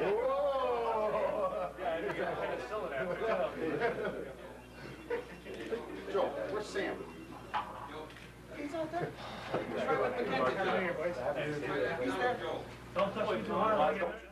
Whoa! yeah, I think I kind of still after. Joe, where's Sam? He's out there. He's right with the He's there. Don't touch me too.